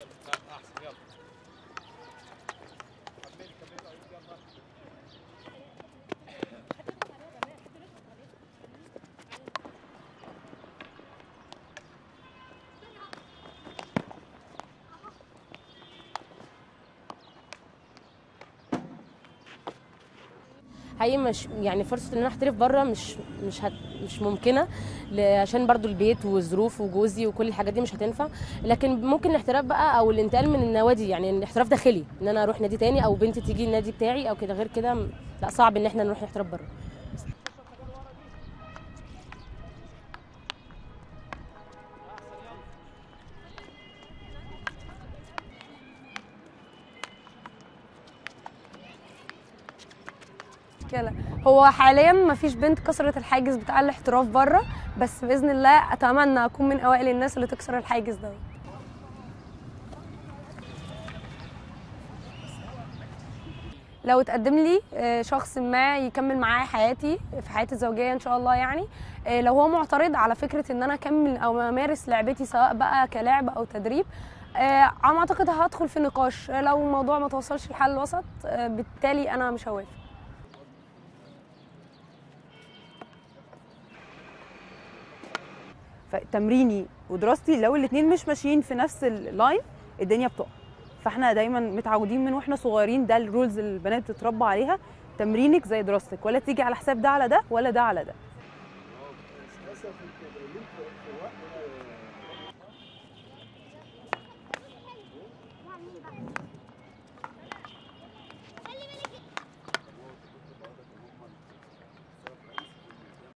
Tá, tá, tá, حقيقي مش يعني فرصة إن أنا أحترف بره مش مش هت مش ممكنة عشان برضو البيت والظروف وجوزي وكل الحاجات دي مش هتنفع. لكن ممكن الاحتراف بقى أو الانتقال من النوادي يعني الاحتراف داخلي إن أنا أروح نادي تاني أو بنتي تيجي النادي بتاعي أو كده غير كده لأ صعب إن إحنا نروح نحترف بره مشكلة. هو حاليا مفيش بنت كسرت الحاجز بتاع الاحتراف بره بس بإذن الله أتمنى أكون من أوائل الناس اللي تكسر الحاجز ده. لو اتقدم لي آه، شخص ما يكمل معايا حياتي في حياتي الزوجية إن شاء الله يعني آه، لو هو معترض على فكرة إن أنا أكمل أو أمارس لعبتي سواء بقى كلعب أو تدريب آه، على ما أعتقد هدخل في نقاش. لو الموضوع ما توصلش لحل وسط بالتالي أنا مش هوافق. فتمريني ودراستي لو الاثنين مش ماشيين في نفس ال line الدنيا بتقع. فاحنا دايما متعودين من وإحنا صغيرين ده ال rules اللي البنات بتتربى عليها. تمرينك زي دراستك ولا تيجي على حساب ده على ده ولا ده على ده.